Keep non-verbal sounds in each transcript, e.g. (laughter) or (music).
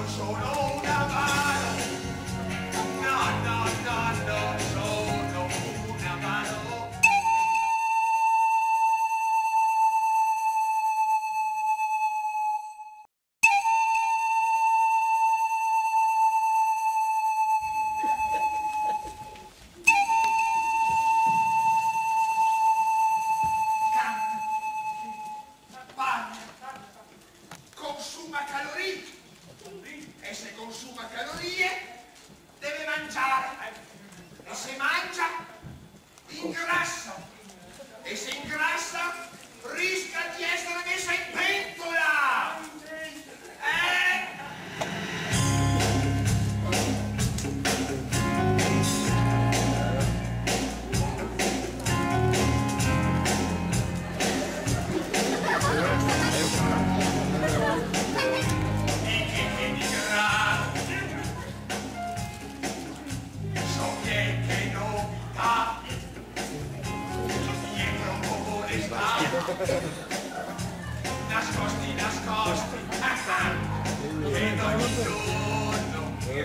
non sono un ingrassa. E se ingrassa rischia di essere messa in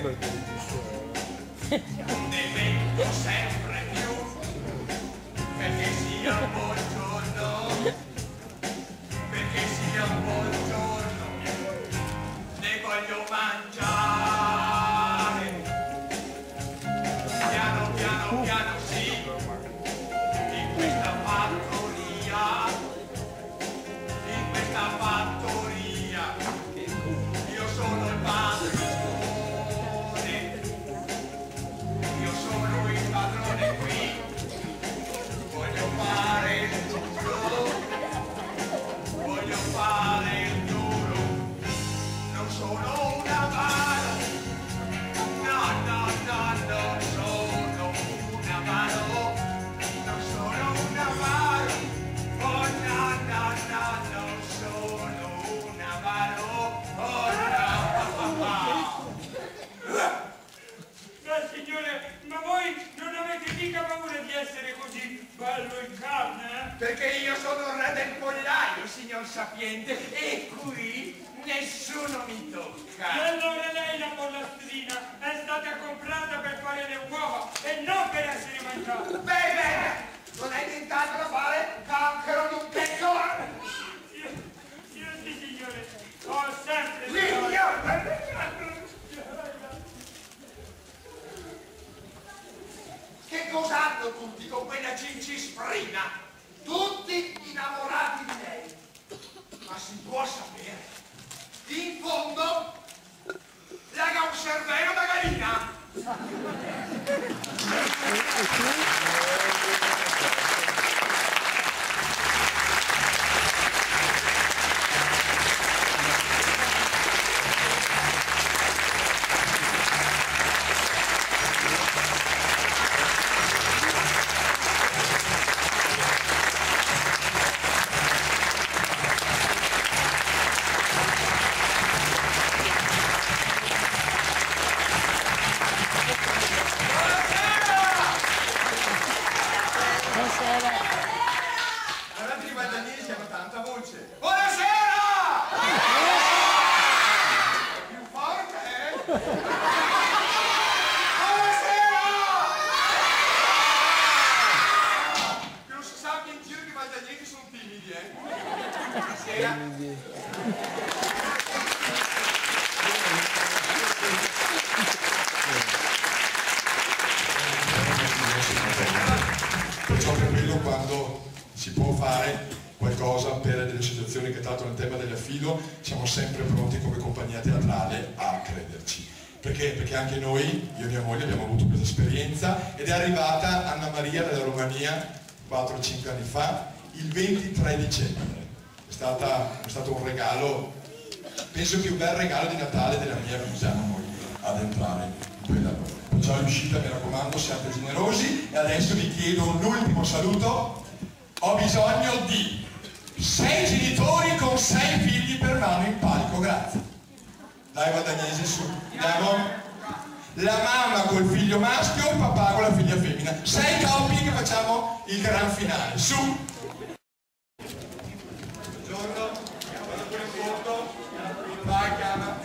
ばいいですよ。(laughs) stata comprata per fare le uova e non per essere mangiata. Beh, bene, non hai tentato da fare cancro di un pecore? Io, io sì signore, ho sempre Figlio! Che cosa hanno tutti con quella cincisprina? Tutti innamorati di lei. Ma si può sapere? In fondo, Legal o cheiro da da galinha. (laughs) Buonasera! Che non si sa in giro che i Guadagnini sono timidi, eh? Buonasera. Perciò per quello quando si può fare qualcosa per delle situazioni che trattano il tema dell'affido, siamo sempre pronti come compagnia teatrale a crederci. Perché? Perché anche noi, io e mia moglie, abbiamo avuto questa esperienza ed è arrivata Anna Maria dalla Romania 4-5 anni fa, il 23 dicembre. È, stata- è stato un regalo, penso il più bel regalo di Natale della mia vita noi ad entrare in quella roba. Perciò è uscita, mi raccomando, siate generosi e adesso vi chiedo un ultimo saluto. Ho bisogno di sei genitori con sei figli per mano in palco dai guadagnese su. Andiamo. La mamma col figlio maschio il papà con la figlia femmina. Sei coppie che facciamo il gran finale. Su. Buongiorno vado pure in foto vai chiama.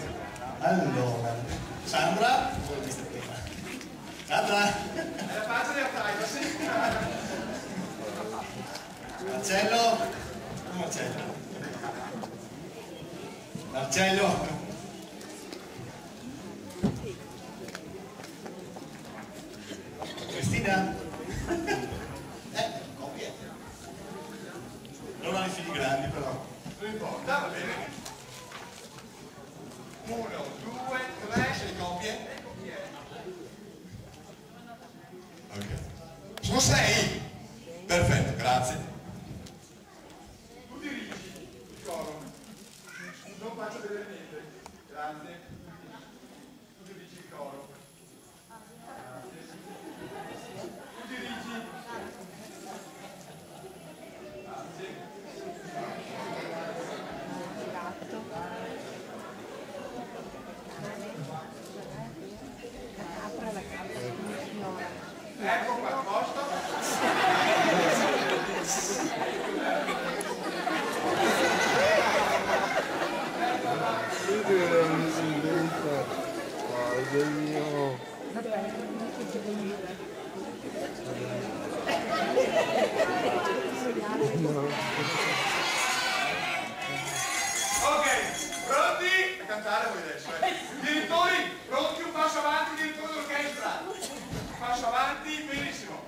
Allora Sandra? Sandra? Eh, È la parte della privacy Marcello? Marcello. Marcello? fantastic. Ok, pronti? A cantare voi adesso, eh. Direttori, pronti un passo avanti, direttore d'orchestra. Passo avanti, benissimo.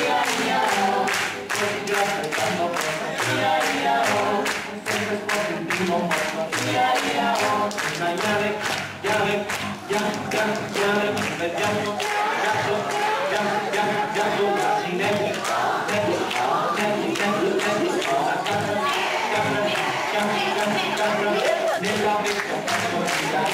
Yeah.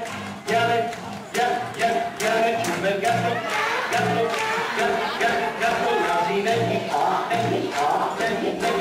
it, get it, get, get, get it, you may get it, get it, get, get, get it, now see, make it, make.